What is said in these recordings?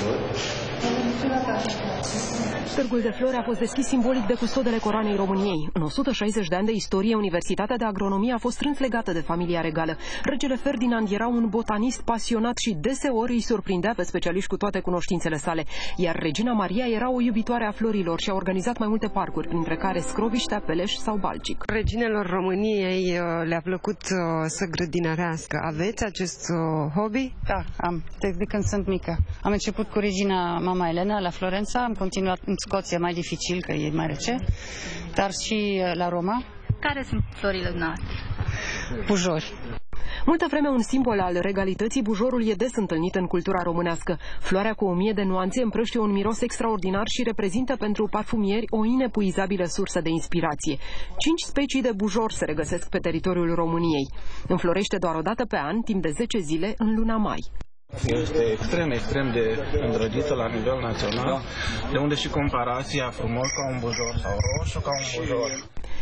我怎么 Târgul de Flori a fost deschis simbolic de custodele coroanei României. În 160 de ani de istorie, Universitatea de Agronomie a fost strâns legată de familia regală. Regele Ferdinand era un botanist pasionat și deseori îi surprindea pe specialiști cu toate cunoștințele sale, iar regina Maria era o iubitoare a florilor și a organizat mai multe parcuri, printre care Scroviștea, Peleș sau Balcic. Reginelor României uh, le-a plăcut uh, să grădinărească. Aveți acest uh, hobby? Da, am. De când sunt mică. Am început cu regina mama Elena la Florența, am continuat în Scoția mai dificil, că e mai rece, dar și la Roma. Care sunt florile noastre? Bujori. Multă vreme un simbol al regalității, bujorul e des întâlnit în cultura românească. Floarea cu o mie de nuanțe împrăștie un miros extraordinar și reprezintă pentru parfumieri o inepuizabilă sursă de inspirație. Cinci specii de bujor se regăsesc pe teritoriul României. Înflorește doar o dată pe an, timp de 10 zile, în luna mai. Este extrem, extrem de îndrăgită la nivel național, de unde și comparația frumos ca un bujor sau roșu ca un bujor.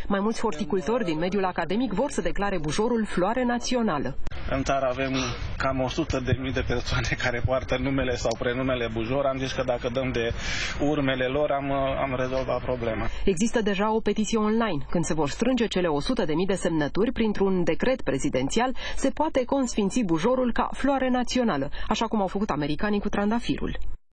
Mai mulți horticultori din mediul academic vor să declare bujorul floare națională. În țară avem cam 100 de mii de persoane care poartă numele sau prenumele bujor. Am zis că dacă dăm de urmele lor, am, am rezolvat problema. Există deja o petiție online. Când se vor strânge cele 100 de mii de semnături printr-un decret prezidențial, se poate consfinți bujorul ca floare națională, așa cum au făcut americanii cu trandafirul.